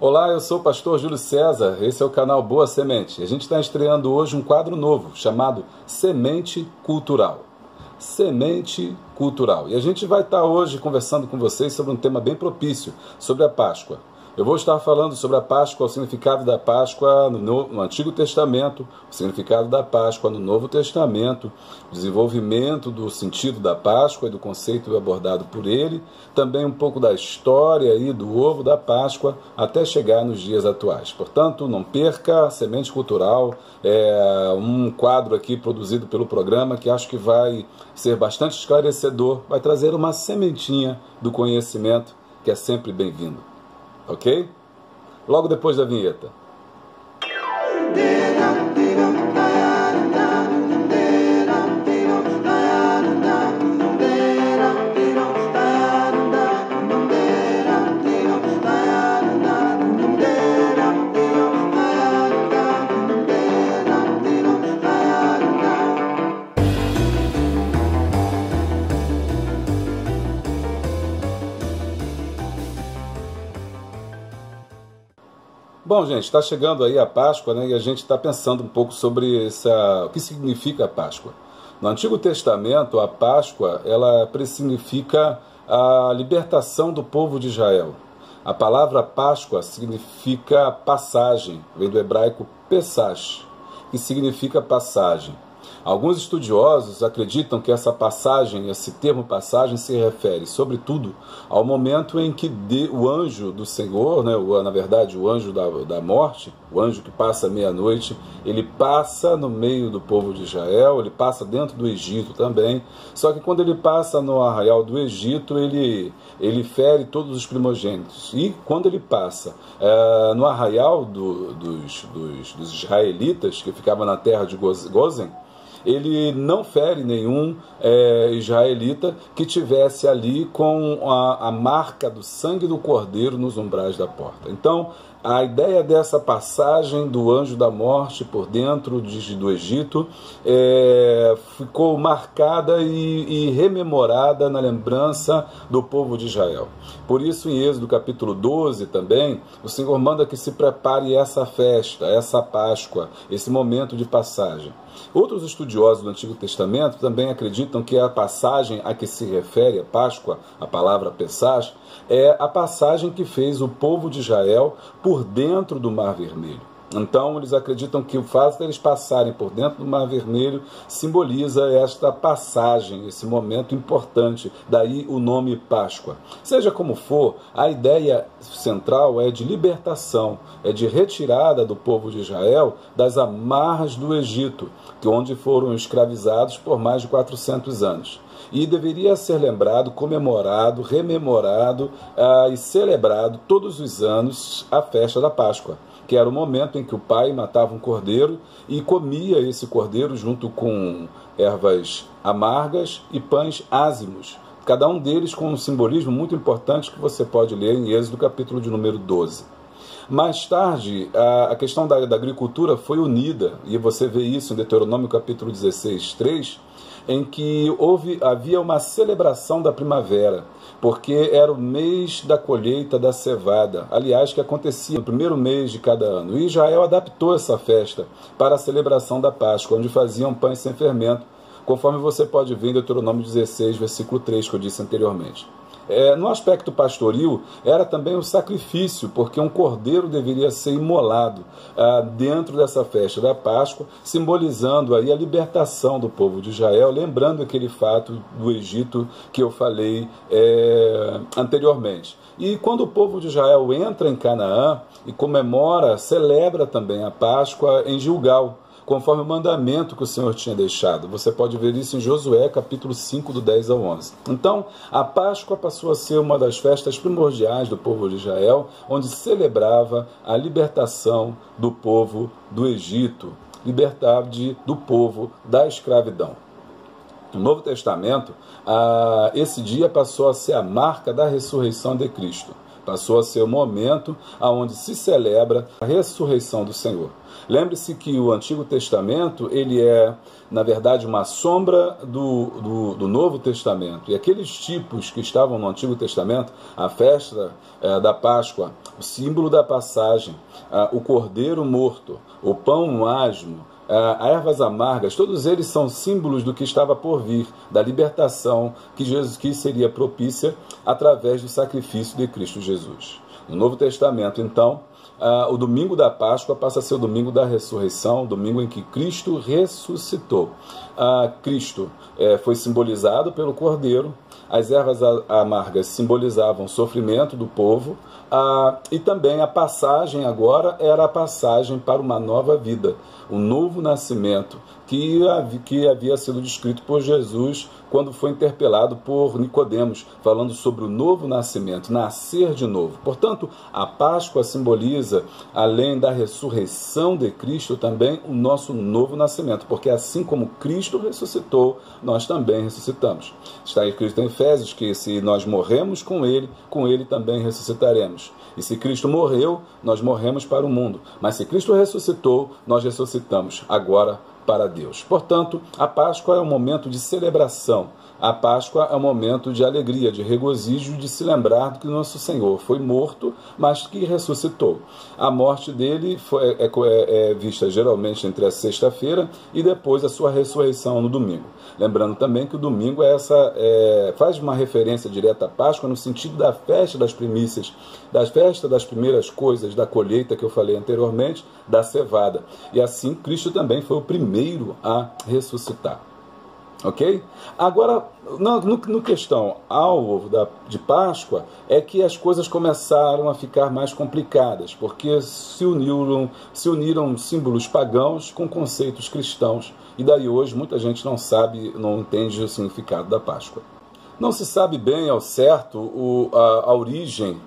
Olá, eu sou o pastor Júlio César, esse é o canal Boa Semente. A gente está estreando hoje um quadro novo chamado Semente Cultural. Semente Cultural. E a gente vai estar hoje conversando com vocês sobre um tema bem propício, sobre a Páscoa. Eu vou estar falando sobre a Páscoa, o significado da Páscoa no, no, Antigo Testamento, o significado da Páscoa no Novo Testamento, desenvolvimento do sentido da Páscoa e do conceito abordado por ele, também um pouco da história e do ovo da Páscoa até chegar nos dias atuais. Portanto, não perca Semente Cultural, é um quadro aqui produzido pelo programa que acho que vai ser bastante esclarecedor, vai trazer uma sementinha do conhecimento que é sempre bem-vindo ok? Logo depois da vinheta. Bom, gente, está chegando aí a Páscoa, né? E a gente está pensando um pouco sobre essa, o que significa a Páscoa. No Antigo Testamento, a Páscoa ela pressignifica a libertação do povo de Israel. A palavra Páscoa significa passagem, vem do hebraico Pesash, que significa passagem. Alguns estudiosos acreditam que essa passagem, esse termo passagem, se refere, sobretudo, ao momento em que de, o anjo do Senhor, né, o, na verdade, o anjo da, da morte, o anjo que passa meia-noite, ele passa no meio do povo de Israel, ele passa dentro do Egito também. Só que quando ele passa no arraial do Egito, ele, ele fere todos os primogênitos. E quando ele passa é, no arraial do, dos, dos, dos israelitas, que ficava na terra de Gozen, ele não fere nenhum é, israelita que tivesse ali com a, a marca do sangue do cordeiro nos umbrais da porta. Então, a ideia dessa passagem do anjo da morte por dentro de, do Egito é, ficou marcada e, e, rememorada na lembrança do povo de Israel. Por isso, em Êxodo capítulo 12 também, o Senhor manda que se prepare essa festa, essa Páscoa, esse momento de passagem. Outros estudiosos do Antigo Testamento também acreditam que a passagem a que se refere a Páscoa, a palavra Pessach, é a passagem que fez o povo de Israel por dentro do Mar Vermelho. Então, eles acreditam que o fato deles passarem por dentro do Mar Vermelho simboliza esta passagem, esse momento importante, daí o nome Páscoa. Seja como for, a ideia central é de libertação, é de retirada do povo de Israel das amarras do Egito, onde foram escravizados por mais de 400 anos e deveria ser lembrado, comemorado, rememorado ah, e celebrado todos os anos a festa da Páscoa, que era o momento em que o pai matava um cordeiro e comia esse cordeiro junto com ervas amargas e pães ázimos. Cada um deles com um simbolismo muito importante que você pode ler em Êxodo, capítulo de número 12. Mais tarde, a, questão da, da, agricultura foi unida, e você vê isso em Deuteronômio capítulo 16, 3, em que houve, havia uma celebração da primavera, porque era o mês da colheita da cevada, aliás, que acontecia no primeiro mês de cada ano. E Israel adaptou essa festa para a celebração da Páscoa, onde faziam pães sem fermento, conforme você pode ver em Deuteronômio 16, versículo 3, que eu disse anteriormente. É, no aspecto pastoril, era também um sacrifício, porque um cordeiro deveria ser imolado ah, dentro dessa festa da Páscoa, simbolizando aí a libertação do povo de Israel, lembrando aquele fato do Egito que eu falei é, anteriormente. E quando o povo de Israel entra em Canaã e comemora, celebra também a Páscoa em Gilgal conforme o mandamento que o Senhor tinha deixado. Você pode ver isso em Josué, capítulo 5, do 10 ao 11. Então, a Páscoa passou a ser uma das festas primordiais do povo de Israel, onde celebrava a libertação do povo do Egito, liberdade do povo da escravidão. No Novo Testamento, esse dia passou a ser a marca da ressurreição de Cristo. Passou a ser o momento onde se celebra a ressurreição do Senhor. Lembre-se que o Antigo Testamento ele é, na verdade, uma sombra do, do, do, Novo Testamento. E aqueles tipos que estavam no Antigo Testamento, a festa é, da Páscoa, o símbolo da passagem, o cordeiro morto, o pão asmo, a ervas amargas, todos eles são símbolos do que estava por vir, da libertação que Jesus que seria propícia através do sacrifício de Cristo Jesus. No Novo Testamento, então, uh, o domingo da Páscoa passa a ser o domingo da ressurreição, o domingo em que Cristo ressuscitou. Uh, Cristo uh, foi simbolizado pelo Cordeiro, as ervas amargas simbolizavam o sofrimento do povo, ah, e também a passagem agora era a passagem para uma nova vida, um novo nascimento que, que havia sido descrito por Jesus quando foi interpelado por Nicodemos, falando sobre o novo nascimento, nascer de novo. Portanto, a Páscoa simboliza, além da ressurreição de Cristo, também o nosso novo nascimento, porque assim como Cristo ressuscitou, nós também ressuscitamos. Está escrito em Efésios que se nós morremos com ele, com ele também ressuscitaremos. E se Cristo morreu, nós morremos para o mundo. Mas se Cristo ressuscitou, nós ressuscitamos agora para Deus. Portanto, a Páscoa é um momento de celebração. A Páscoa é um momento de alegria, de regozijo, de se lembrar que nosso Senhor foi morto, mas que ressuscitou. A morte dele foi, é, é, é vista geralmente entre a sexta-feira e depois a sua ressurreição no domingo. Lembrando também que o domingo é essa, é, faz uma referência direta à Páscoa no sentido da festa das primícias, das festas das primeiras coisas, da colheita que eu falei anteriormente, da cevada. E assim Cristo também foi o primeiro a ressuscitar. Ok? Agora, no, no, no questão alvo da, de Páscoa, é que as coisas começaram a ficar mais complicadas, porque se uniram, se uniram símbolos pagãos com conceitos cristãos. E daí hoje muita gente não sabe, não entende o significado da Páscoa. Não se sabe bem ao certo o, a, a origem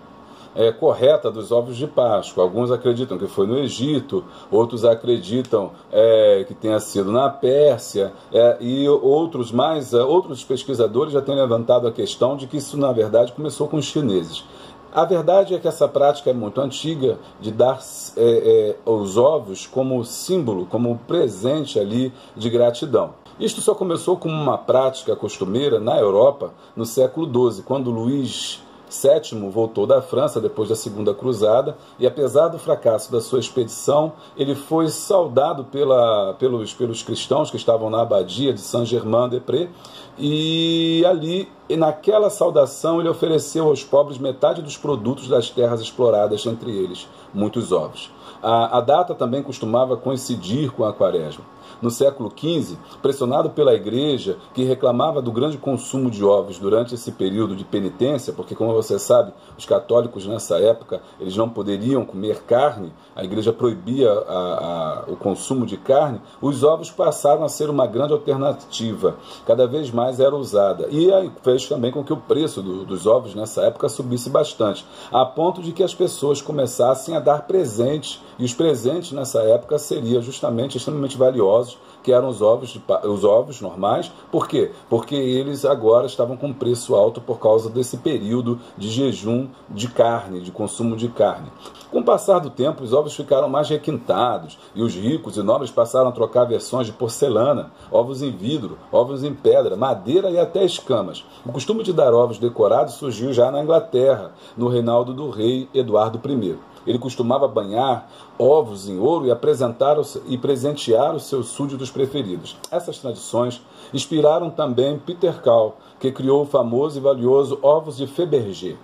é, correta dos ovos de Páscoa. Alguns acreditam que foi no Egito, outros acreditam é, que tenha sido na Pérsia, é, e outros mais, é, outros pesquisadores já têm levantado a questão de que isso na verdade começou com os chineses. A verdade é que essa prática é muito antiga de dar é, é, os ovos como símbolo, como presente ali de gratidão. Isto só começou como uma prática costumeira na Europa no século XII, quando Luís Sétimo voltou da França depois da Segunda Cruzada e, apesar do fracasso da sua expedição, ele foi saudado pela, pelos, pelos cristãos que estavam na abadia de Saint-Germain-des-Prés e ali, naquela saudação, ele ofereceu aos pobres metade dos produtos das terras exploradas, entre eles muitos ovos. A, a data também costumava coincidir com a quaresma no século XV, pressionado pela igreja, que reclamava do grande consumo de ovos durante esse período de penitência, porque, como você sabe, os católicos nessa época eles não poderiam comer carne, a igreja proibia a, a, o consumo de carne, os ovos passaram a ser uma grande alternativa, cada vez mais era usada. E aí fez também com que o preço do, dos ovos nessa época subisse bastante, a ponto de que as pessoas começassem a dar presentes, e os presentes nessa época seriam justamente extremamente valiosos que eram os ovos, de, os ovos normais. Por quê? Porque eles agora estavam com preço alto por causa desse período de jejum de carne, de consumo de carne. Com o passar do tempo, os ovos ficaram mais requintados e os ricos e nobres passaram a trocar versões de porcelana, ovos em vidro, ovos em pedra, madeira e até escamas. O costume de dar ovos decorados surgiu já na Inglaterra, no reinado do rei Eduardo I. Ele costumava banhar ovos em ouro e apresentar e presentear os seus súditos preferidos. Essas tradições inspiraram também Peter Cal, que criou o famoso e valioso ovos de Fabergé.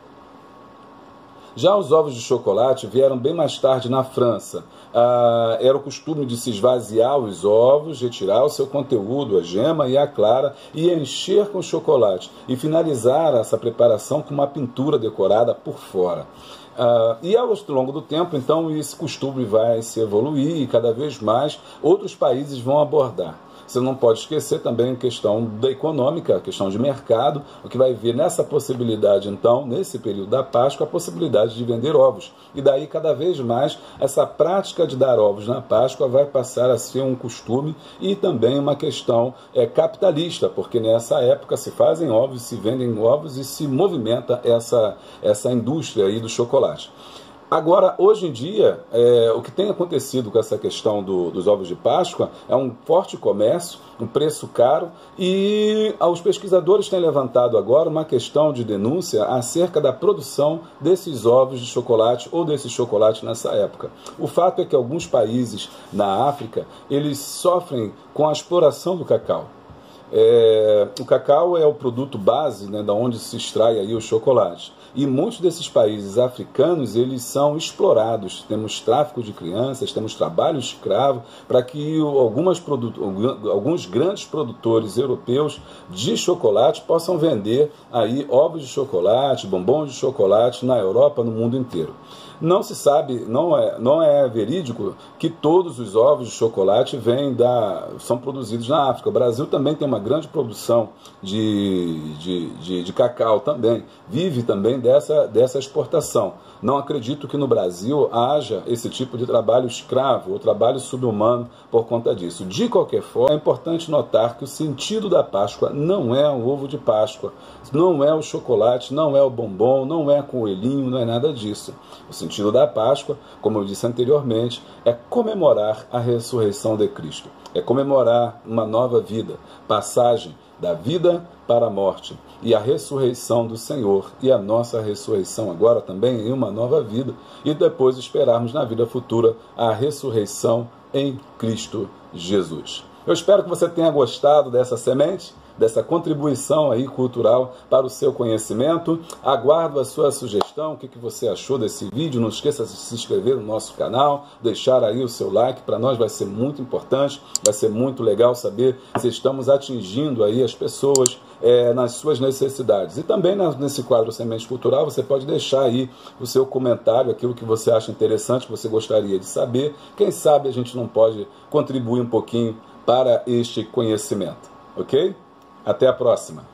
Já os ovos de chocolate vieram bem mais tarde na França. Ah, era o costume de se esvaziar os ovos, retirar o seu conteúdo, a gema e a clara, e encher com chocolate, e finalizar essa preparação com uma pintura decorada por fora. Uh, e ao longo do tempo, então, esse costume vai se evoluir e cada vez mais outros países vão abordar. Você não pode esquecer também a questão da econômica, a questão de mercado, o que vai vir nessa possibilidade, então, nesse período da Páscoa, a possibilidade de vender ovos. E daí, cada vez mais, essa prática de dar ovos na Páscoa vai passar a ser um costume e também uma questão é, capitalista, porque nessa época se fazem ovos, se vendem ovos e se movimenta essa, essa indústria aí do chocolate. Agora, hoje em dia, é, o que tem acontecido com essa questão do, dos ovos de Páscoa é um forte comércio, um preço caro, e os pesquisadores têm levantado agora uma questão de denúncia acerca da produção desses ovos de chocolate ou desse chocolate nessa época. O fato é que alguns países na África eles sofrem com a exploração do cacau. É, o cacau é o produto base né, da onde se extrai aí o chocolate. E muitos desses países africanos, eles são explorados. Temos tráfico de crianças, temos trabalho escravo, para que algumas alguns grandes produtores europeus de chocolate possam vender aí ovos de chocolate, bombons de chocolate na Europa, no mundo inteiro. Não se sabe, não é, não é verídico que todos os ovos de chocolate vêm da, são produzidos na África. O Brasil também tem uma grande produção de, de, de, de cacau também, vive também dessa, dessa exportação. Não acredito que no Brasil haja esse tipo de trabalho escravo ou trabalho subhumano por conta disso. De qualquer forma, é importante notar que o sentido da Páscoa não é o ovo de Páscoa, não é o chocolate, não é o bombom, não é coelhinho, não é nada disso. O sentido da Páscoa, como eu disse anteriormente, é comemorar a ressurreição de Cristo, é comemorar uma nova vida, passagem da vida para a morte e a ressurreição do Senhor e a nossa ressurreição agora também em uma nova vida e depois esperarmos na vida futura a ressurreição em Cristo Jesus. Eu espero que você tenha gostado dessa semente dessa contribuição aí cultural para o seu conhecimento. Aguardo a sua sugestão, o que, que você achou desse vídeo. Não esqueça de se inscrever no nosso canal, deixar aí o seu like, para nós vai ser muito importante, vai ser muito legal saber se estamos atingindo aí as pessoas é, nas suas necessidades. E também nesse quadro Semente Cultural, você pode deixar aí o seu comentário, aquilo que você acha interessante, que você gostaria de saber. Quem sabe a gente não pode contribuir um pouquinho para este conhecimento, ok? Até a próxima!